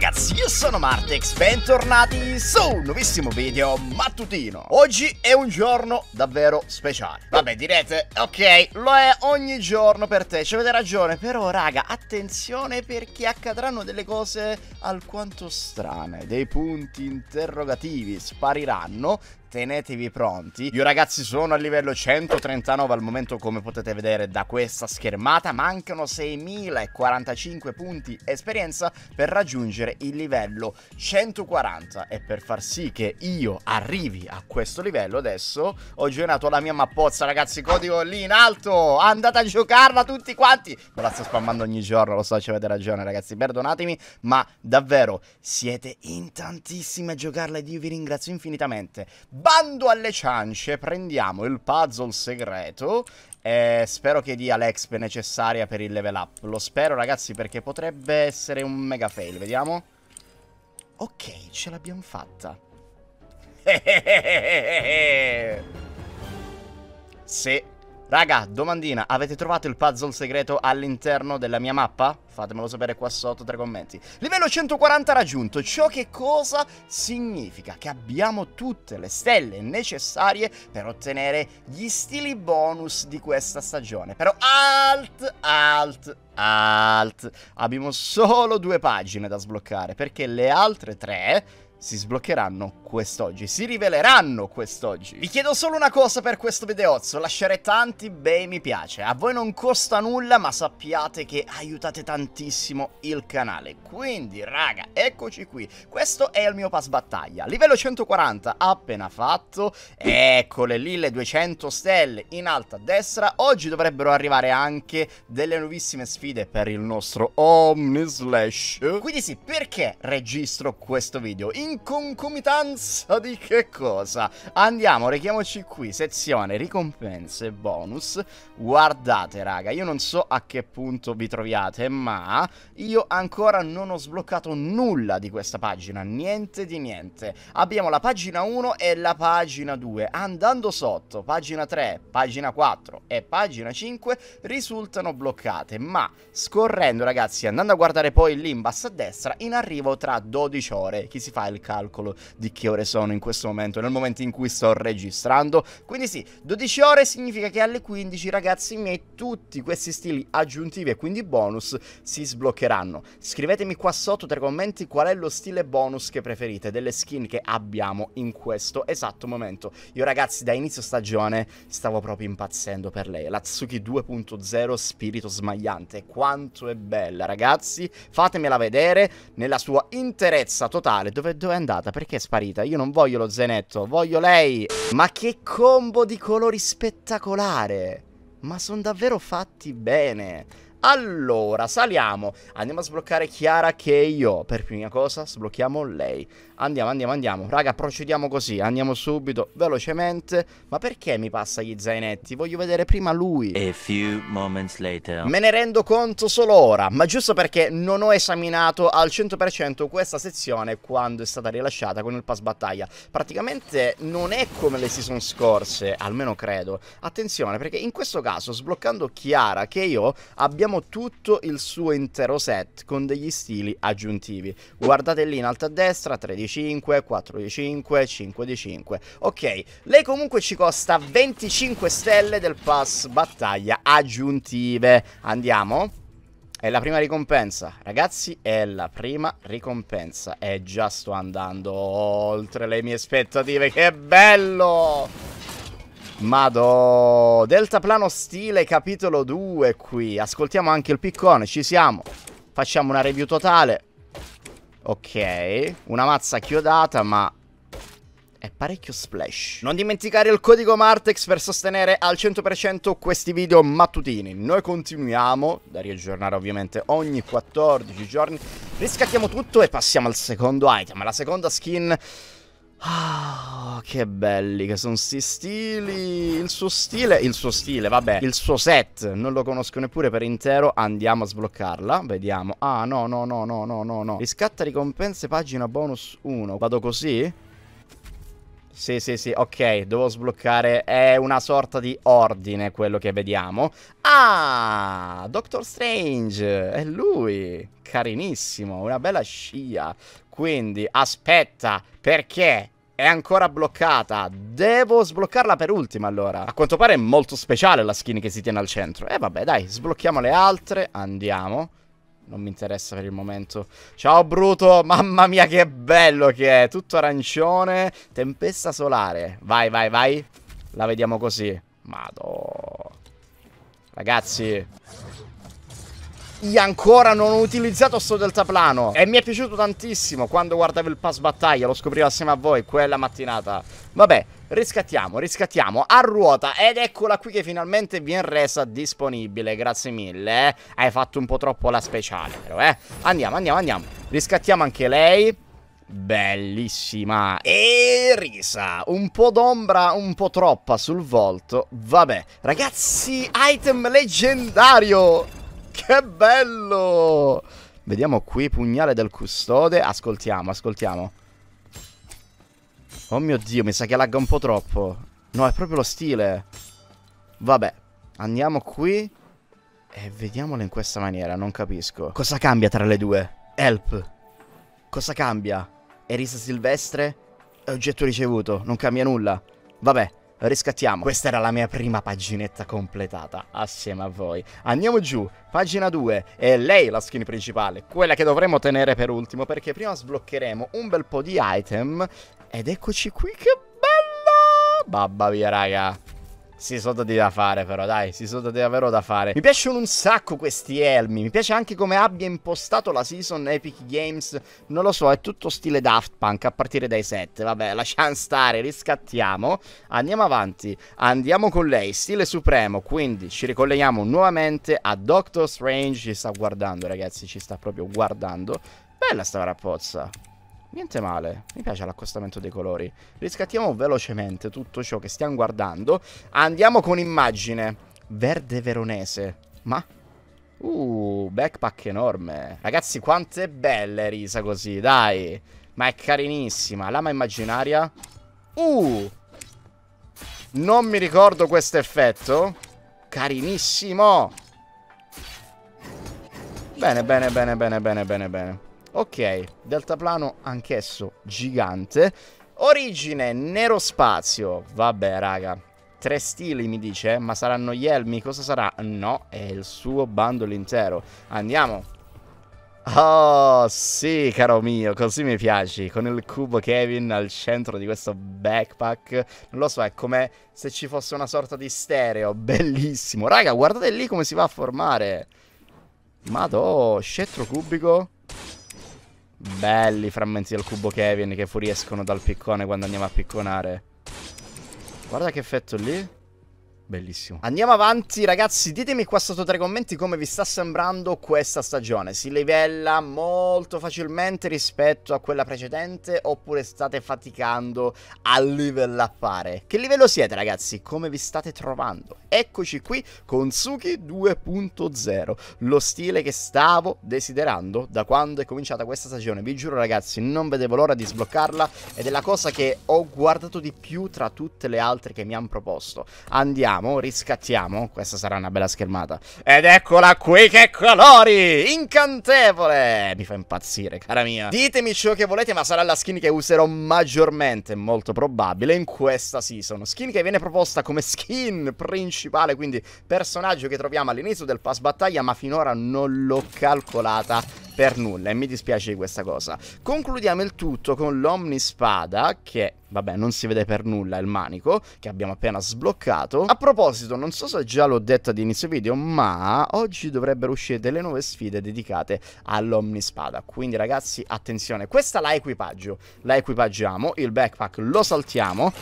ragazzi, io sono Martex, bentornati su un nuovissimo video mattutino. Oggi è un giorno davvero speciale. Vabbè direte, ok, lo è ogni giorno per te, ci avete ragione Però raga, attenzione perché accadranno delle cose alquanto strane Dei punti interrogativi spariranno tenetevi pronti. Io ragazzi sono a livello 139 al momento come potete vedere da questa schermata, mancano 6045 punti esperienza per raggiungere il livello 140 e per far sì che io arrivi a questo livello adesso ho generato la mia mappozza ragazzi, codico lì in alto, andate a giocarla tutti quanti. Me la sto spammando ogni giorno, lo so, ci avete ragione ragazzi, perdonatemi, ma davvero siete in tantissimi a giocarla ed io vi ringrazio infinitamente. Bando alle ciance, prendiamo il puzzle segreto e spero che dia l'exp necessaria per il level up. Lo spero ragazzi perché potrebbe essere un mega fail, vediamo. Ok, ce l'abbiamo fatta. sì. Raga, domandina, avete trovato il puzzle segreto all'interno della mia mappa? Fatemelo sapere qua sotto tra i commenti. Livello 140 raggiunto, ciò che cosa significa? Che abbiamo tutte le stelle necessarie per ottenere gli stili bonus di questa stagione. Però alt, alt, alt. Abbiamo solo due pagine da sbloccare, perché le altre tre si sbloccheranno quest'oggi, si riveleranno quest'oggi. Vi chiedo solo una cosa per questo videozzo, lasciare tanti bei mi piace. A voi non costa nulla, ma sappiate che aiutate tantissimo il canale. Quindi, raga, eccoci qui. Questo è il mio pass battaglia. Livello 140 appena fatto. Eccole lì le 200 stelle in alto a destra. Oggi dovrebbero arrivare anche delle nuovissime sfide per il nostro Omnislash. Quindi sì, perché registro questo video? In in concomitanza di che cosa? Andiamo, rechiamoci qui, sezione ricompense bonus. Guardate raga, io non so a che punto vi troviate, ma io ancora non ho sbloccato nulla di questa pagina, niente di niente. Abbiamo la pagina 1 e la pagina 2. Andando sotto, pagina 3, pagina 4 e pagina 5 risultano bloccate, ma scorrendo ragazzi, andando a guardare poi lì in basso a destra, in arrivo tra 12 ore, chi si fa il calcolo di che ore sono in questo momento, nel momento in cui sto registrando. Quindi sì, 12 ore significa che alle 15 ragazzi miei tutti questi stili aggiuntivi e quindi bonus si sbloccheranno. Scrivetemi qua sotto tra i commenti qual è lo stile bonus che preferite delle skin che abbiamo in questo esatto momento. Io ragazzi da inizio stagione stavo proprio impazzendo per lei, la Tsuki 2.0 spirito smagliante, quanto è bella ragazzi, fatemela vedere nella sua interezza totale, dove, dove è andata? Perché è sparita? Io non voglio lo zenetto, voglio lei. Ma che combo di colori spettacolare. Ma sono davvero fatti bene. Allora, saliamo. Andiamo a sbloccare Chiara che io. Per prima cosa, sblocchiamo lei. Andiamo, andiamo, andiamo. Raga, procediamo così. Andiamo subito, velocemente. Ma perché mi passa gli zainetti? Voglio vedere prima lui. A few moments later. Me ne rendo conto solo ora. Ma giusto perché non ho esaminato al 100% questa sezione quando è stata rilasciata con il pass battaglia. Praticamente non è come le season scorse, almeno credo. Attenzione, perché in questo caso, sbloccando Chiara che io, abbiamo tutto il suo intero set con degli stili aggiuntivi. Guardate lì in alto a destra, 13 5, 4 di 5, 5 di 5. Ok, lei comunque ci costa 25 stelle del pass battaglia aggiuntive. Andiamo? È la prima ricompensa, ragazzi, è la prima ricompensa. E già sto andando oltre le mie aspettative, che bello! Mado, Deltaplano stile capitolo 2 qui. Ascoltiamo anche il piccone, ci siamo. Facciamo una review totale. Ok, una mazza chiodata ma è parecchio splash. Non dimenticare il codico Martex per sostenere al 100% questi video mattutini. Noi continuiamo, da riaggiornare ovviamente ogni 14 giorni. Riscattiamo tutto e passiamo al secondo item, la seconda skin Ah, che belli che sono sti stili. Il suo stile, il suo stile, vabbè, il suo set, non lo conosco neppure per intero. Andiamo a sbloccarla, vediamo. Ah, no, no, no, no, no, no, no. Riscatta ricompense, pagina bonus 1. Vado così? Sì, sì, sì, ok, devo sbloccare, è una sorta di ordine quello che vediamo. Ah, Doctor Strange, è lui, carinissimo, una bella scia. Quindi, aspetta, perché è ancora bloccata. Devo sbloccarla per ultima allora. A quanto pare è molto speciale la skin che si tiene al centro. E eh, vabbè, dai, sblocchiamo le altre. Andiamo. Non mi interessa per il momento. Ciao Bruto, mamma mia che bello che è. Tutto arancione. Tempesta solare. Vai, vai, vai. La vediamo così. Madò. Ragazzi, io ancora non ho utilizzato sto deltaplano E mi è piaciuto tantissimo quando guardavo il pass battaglia Lo scoprivo assieme a voi quella mattinata Vabbè, riscattiamo, riscattiamo A ruota Ed eccola qui che finalmente viene resa disponibile Grazie mille, eh. Hai fatto un po' troppo la speciale però, eh. Andiamo, andiamo, andiamo. Riscattiamo anche lei. Bellissima. E risa. Un po' d'ombra un po' troppa sul volto. Vabbè. Ragazzi, item leggendario. Che bello! Vediamo qui, pugnale del custode. Ascoltiamo, ascoltiamo. Oh mio Dio, mi sa che lagga un po' troppo. No, è proprio lo stile. Vabbè, andiamo qui. E vediamolo in questa maniera, non capisco. Cosa cambia tra le due? Help. Cosa cambia? Erisa silvestre? Oggetto ricevuto, non cambia nulla. Vabbè, riscattiamo. Questa era la mia prima paginetta completata, assieme a voi. Andiamo giù, pagina 2, e lei la skin principale, quella che dovremo tenere per ultimo, perché prima sbloccheremo un bel po' di item, ed eccoci qui, che bello! Babba via, raga. Si sono dati da fare però, dai, si sono dati davvero da fare. Mi piacciono un sacco questi elmi, mi piace anche come abbia impostato la season Epic Games. Non lo so, è tutto stile Daft Punk a partire dai 7. Vabbè, lasciamo stare, riscattiamo. Andiamo avanti, andiamo con lei, stile supremo, quindi ci ricolleghiamo nuovamente a Doctor Strange. Ci sta guardando, ragazzi, ci sta proprio guardando. Bella sta rapozza. Niente male, mi piace l'accostamento dei colori. Riscattiamo velocemente tutto ciò che stiamo guardando. Andiamo con immagine. Verde veronese. Ma? Uh, backpack enorme. Ragazzi, quanto è bella Risa così, dai. Ma è carinissima. Lama immaginaria. Uh! Non mi ricordo questo effetto. Carinissimo. Bene, bene, bene, bene, bene, bene, bene. Ok, deltaplano anch'esso gigante. Origine, nero spazio. Vabbè, raga. Tre stili mi dice, ma saranno gli elmi? Cosa sarà? No, è il suo bundle intero. Andiamo. Oh, sì, caro mio, così mi piaci. Con il cubo Kevin al centro di questo backpack. Non lo so, è come se ci fosse una sorta di stereo. Bellissimo. Raga, guardate lì come si va a formare. Madò, scettro cubico. Belli frammenti del cubo Kevin che fuoriescono dal piccone quando andiamo a picconare. Guarda che effetto lì. Bellissimo. Andiamo avanti, ragazzi. Ditemi qua sotto tra i commenti come vi sta sembrando questa stagione. Si livella molto facilmente rispetto a quella precedente oppure state faticando a livellappare? Che livello siete, ragazzi? Come vi state trovando? Eccoci qui con Suki 2.0, lo stile che stavo desiderando da quando è cominciata questa stagione. Vi giuro, ragazzi, non vedevo l'ora di sbloccarla ed è la cosa che ho guardato di più tra tutte le altre che mi hanno proposto. Andiamo Andiamo, riscattiamo. Questa sarà una bella schermata. Ed eccola qui, che colori! Incantevole! Mi fa impazzire, cara mia. Ditemi ciò che volete, ma sarà la skin che userò maggiormente, molto probabile, in questa season. Skin che viene proposta come skin principale, quindi personaggio che troviamo all'inizio del pass battaglia, ma finora non l'ho calcolata per nulla e mi dispiace di questa cosa. Concludiamo il tutto con l'Omnispada che Vabbè, non si vede per nulla il manico che abbiamo appena sbloccato. A proposito, non so se già l'ho detto ad inizio video, ma oggi dovrebbero uscire delle nuove sfide dedicate all'Omnispada. Quindi ragazzi, attenzione, questa la equipaggio. La equipaggiamo, il backpack lo saltiamo.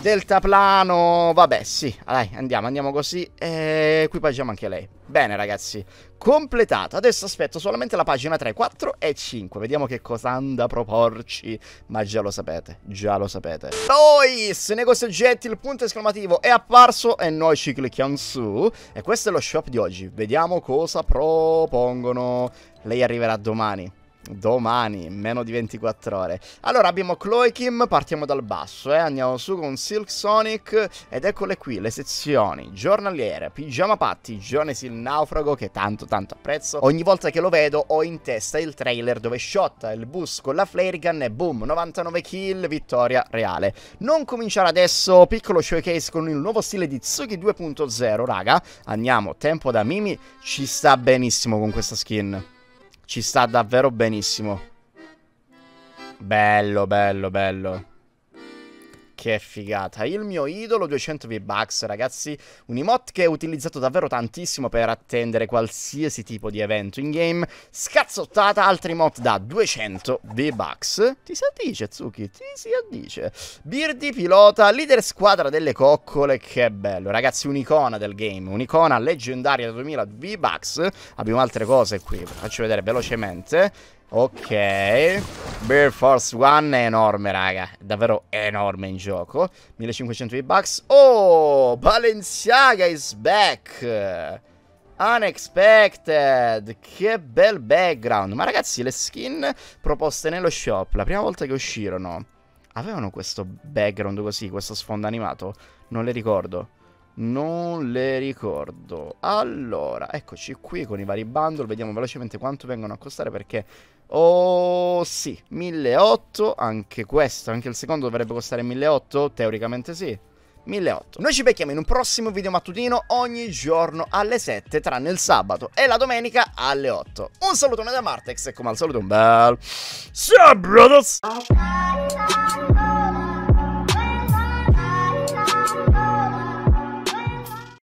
Deltaplano, vabbè sì, dai andiamo, andiamo così e equipaggiamo anche lei. Bene ragazzi, completato Adesso aspetto solamente la pagina 3, 4 e 5 Vediamo che cosa anda a proporci. Ma già lo sapete, già lo sapete. Toys, negozio oggetti, il punto esclamativo è apparso E noi ci clicchiamo su. E questo è lo shop di oggi. Vediamo cosa propongono. Lei arriverà domani Domani, meno di 24 ore. Allora abbiamo Chloe Kim, partiamo dal basso, eh. Andiamo su con Silk Sonic ed eccole qui le sezioni giornaliere, Pigiama Patti, Jones il naufrago che tanto tanto apprezzo. Ogni volta che lo vedo ho in testa il trailer dove shotta il bus con la flare gun e boom, 99 kill, vittoria reale. Non cominciare adesso, piccolo showcase con il nuovo stile di Tsuki 2.0, raga. Andiamo, tempo da Mimi, ci sta benissimo con questa skin. Ci sta davvero benissimo. Bello, bello, bello. Che figata. Il mio idolo 200 V-Bucks, ragazzi. Un emote che è utilizzato davvero tantissimo per attendere qualsiasi tipo di evento in game. Scazzottata, altri emote da 200 V-Bucks. Ti si addice, Tsuki, ti si addice. Birdi, pilota, leader squadra delle coccole. Che bello. Ragazzi, un'icona del game. Un'icona leggendaria da 2000 V-Bucks. Abbiamo altre cose qui. Faccio vedere velocemente. Ok, Bear Force One è enorme, raga. È davvero enorme in gioco. 1500 V-Bucks. Oh, Balenciaga is back. Unexpected. Che bel background. Ma ragazzi, le skin proposte nello shop, la prima volta che uscirono, avevano questo background così, questo sfondo animato? Non le ricordo. Non le ricordo. Allora, eccoci qui con i vari bundle. Vediamo velocemente quanto vengono a costare perché... Oh, sì, 1800. Anche questo, anche il secondo dovrebbe costare 1800. Teoricamente sì. 1800. Noi ci becchiamo in un prossimo video mattutino ogni giorno alle 7, tranne il sabato e la domenica alle 8. Un salutone da Martex e come al solito un bel... Ciao, brothers!